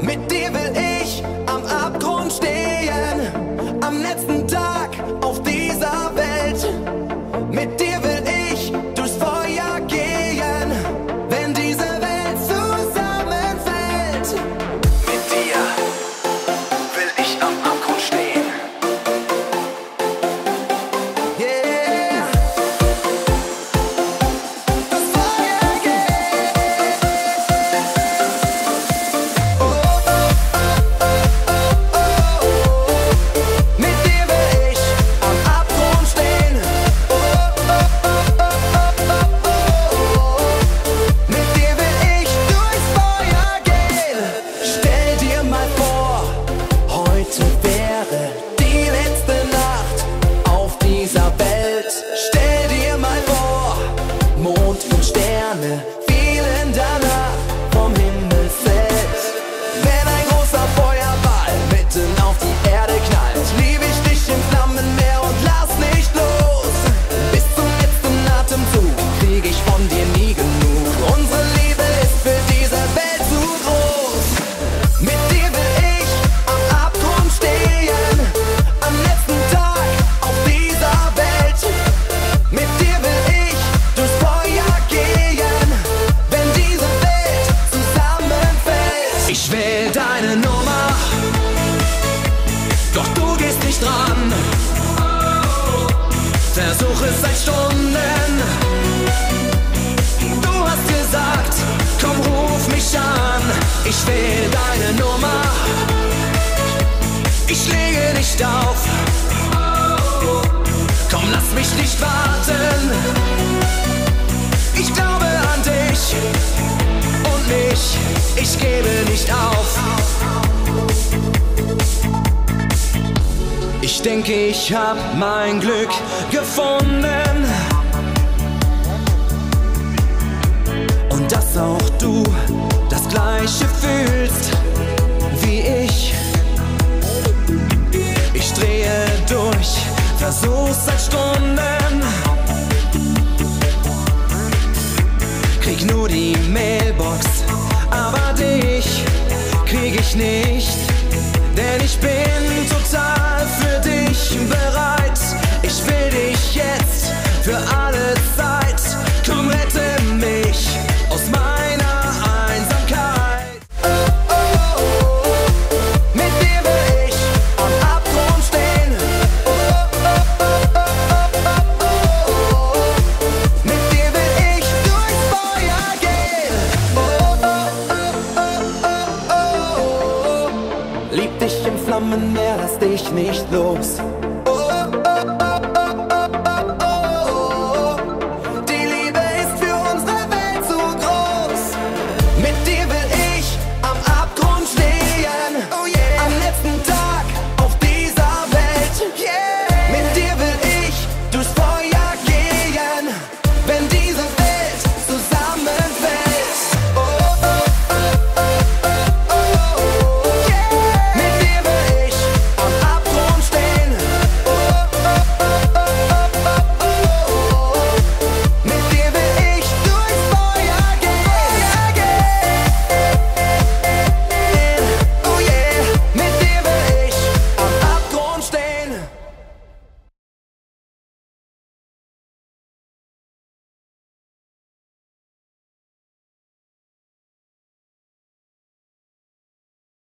Mit dir will ich am Abgrund stehen, am letzten Tag auf dieser Welt. Mit dir will ich time, yeah dran. Versuche es seit Stunden. Du hast gesagt, komm, ruf mich an. Ich will deine Nummer. Ich lege nicht auf. Komm, lass mich nicht warten. Ich glaube an dich und mich. Ich gebe nicht auf. Ich denke, ich hab mein Glück gefunden. Und dass auch du das Gleiche fühlst wie ich. Ich drehe durch, versuch seit Stunden. Krieg nur die Mailbox, aber dich krieg ich nicht. Denn ich bin total. kommen, mehr lass dich nicht los.